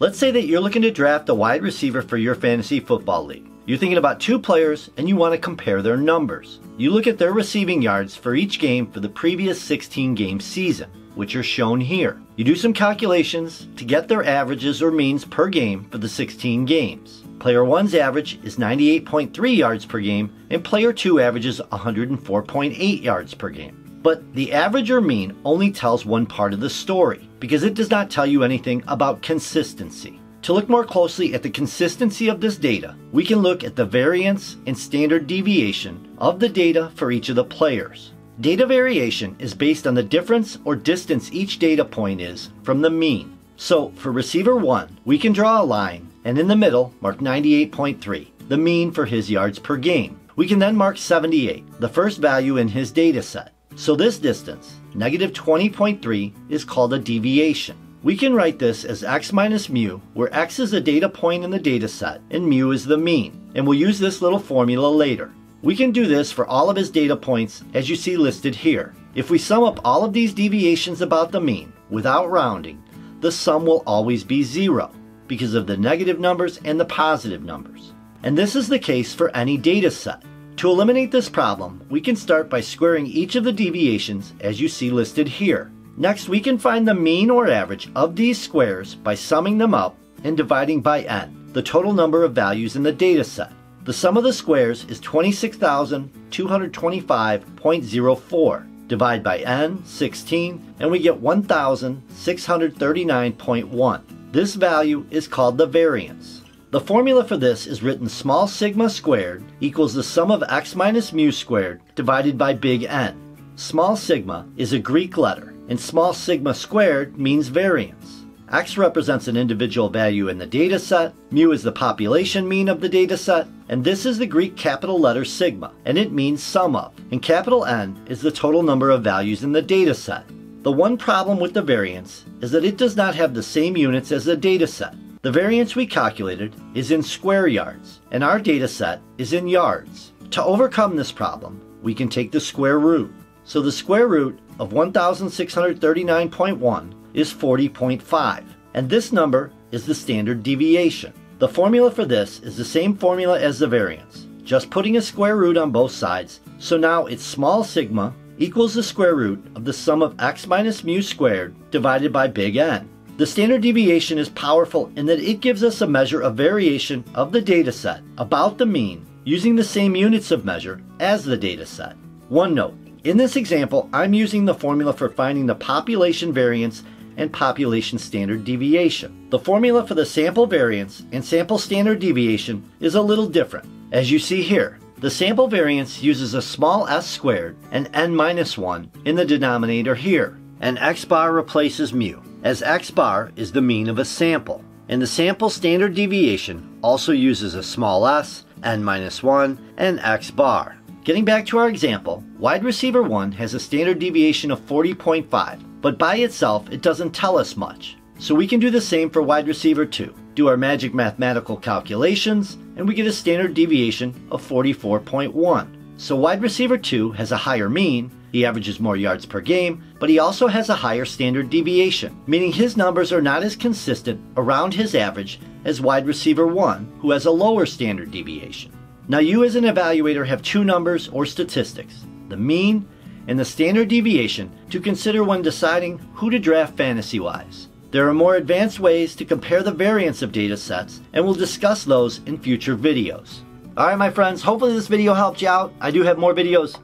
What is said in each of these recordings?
Let's say that you're looking to draft a wide receiver for your fantasy football league. You're thinking about two players and you want to compare their numbers. You look at their receiving yards for each game for the previous 16 game season, which are shown here. You do some calculations to get their averages or means per game for the 16 games. Player 1's average is 98.3 yards per game, and Player 2 averages 104.8 yards per game. But the average or mean only tells one part of the story, because it does not tell you anything about consistency. To look more closely at the consistency of this data, we can look at the variance and standard deviation of the data for each of the players. Data variation is based on the difference or distance each data point is from the mean. So for receiver 1, we can draw a line and in the middle mark 98.3, the mean for his yards per game. We can then mark 78, the first value in his data set. So this distance, negative 20.3, is called a deviation. We can write this as x minus mu, where x is a data point in the data set and mu is the mean, and we'll use this little formula later. We can do this for all of his data points as you see listed here. If we sum up all of these deviations about the mean, without rounding, the sum will always be zero because of the negative numbers and the positive numbers. And this is the case for any data set. To eliminate this problem, we can start by squaring each of the deviations as you see listed here. Next, we can find the mean or average of these squares by summing them up and dividing by n, the total number of values in the data set. The sum of the squares is 26,225.04. Divide by n, 16, and we get 1,639.1. This value is called the variance. The formula for this is written small sigma squared equals the sum of x minus mu squared divided by big N. Small sigma is a Greek letter and small sigma squared means variance. X represents an individual value in the data set, mu is the population mean of the data set, and this is the Greek capital letter sigma, and it means sum of, and capital N is the total number of values in the data set. The one problem with the variance is that it does not have the same units as the data set. The variance we calculated is in square yards, and our data set is in yards. To overcome this problem, we can take the square root. So the square root of 1639.1 is 40.5, and this number is the standard deviation. The formula for this is the same formula as the variance, just putting a square root on both sides, so now it's small sigma equals the square root of the sum of x minus mu squared divided by big N. The standard deviation is powerful in that it gives us a measure of variation of the data set about the mean using the same units of measure as the data set. One note, in this example, I'm using the formula for finding the population variance and population standard deviation. The formula for the sample variance and sample standard deviation is a little different. As you see here, the sample variance uses a small s squared and n minus 1 in the denominator here, and x bar replaces mu, as x bar is the mean of a sample. And the sample standard deviation also uses a small s, n minus 1, and x bar. Getting back to our example, wide receiver 1 has a standard deviation of 40.5, but by itself it doesn't tell us much. So we can do the same for wide receiver 2. Do our magic mathematical calculations, and we get a standard deviation of 44.1. So wide receiver 2 has a higher mean, he averages more yards per game, but he also has a higher standard deviation, meaning his numbers are not as consistent around his average as wide receiver 1, who has a lower standard deviation. Now you as an evaluator have two numbers or statistics, the mean and the standard deviation to consider when deciding who to draft fantasy-wise. There are more advanced ways to compare the variance of data sets and we'll discuss those in future videos. Alright my friends, hopefully this video helped you out. I do have more videos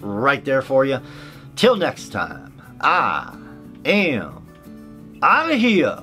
right there for you. Till next time, I am out of here.